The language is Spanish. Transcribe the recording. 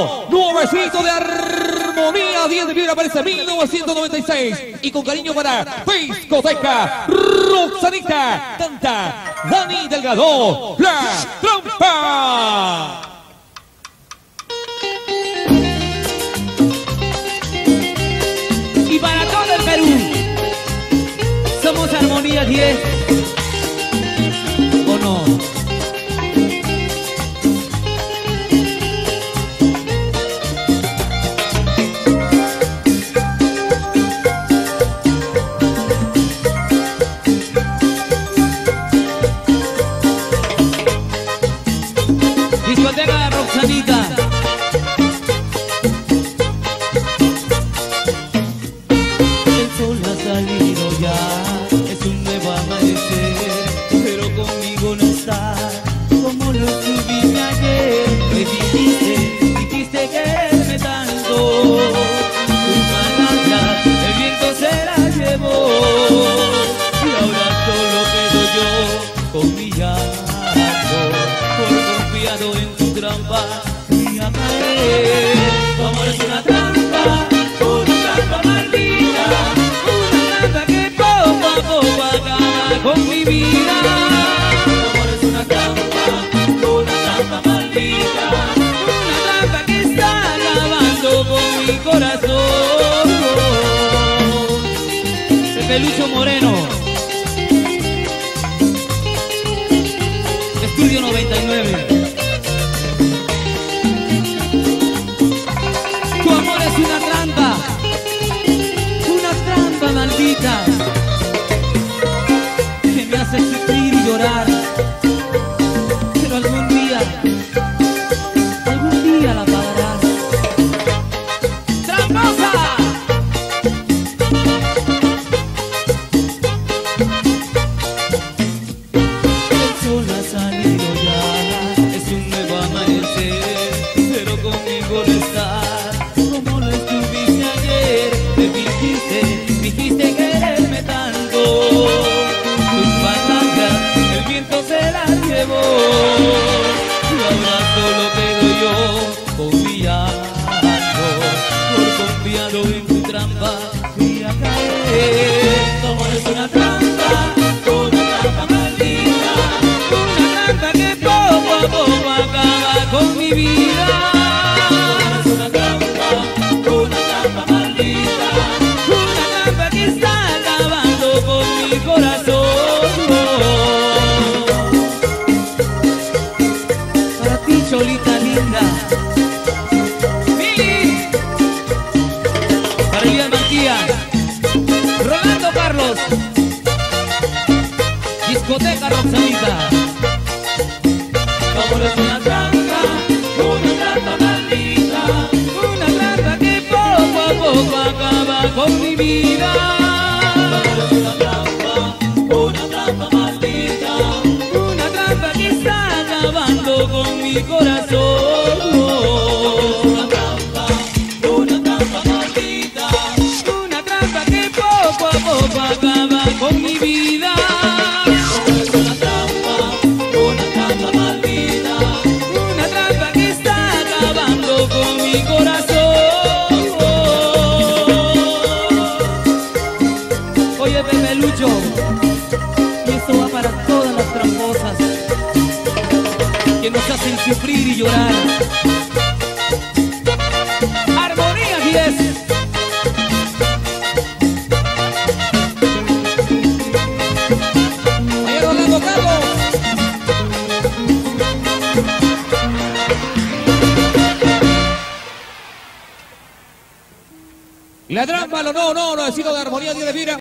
Delgado, nuevecito de Armonía 10 de Vibra aparece 1996 y con cariño para Discoteca Roxanita canta Dani Delgado, La Trampa. Y para todo el Perú, somos Armonía 10. Trampa y a caer. Tu amor es una trampa, una trampa maldita, una trampa que poco a poco acaba con mi vida. Tu amor es una trampa, una trampa maldita, una trampa que está acabando con mi corazón. Pelucho Moreno. Sufrir y llorar. A caer. Tu amor es una trampa, una trampa maldita, una trampa que poco a poco acaba con mi vida. Discoteca Roxanita. Es una trampa, una trampa maldita, una trampa que poco a poco acaba con mi vida. Que nos hacen sufrir y llorar. Armonía 10. Ahí Rolando Carlos. La trampa, no, no, no, sido de armonía 10 de Vibra.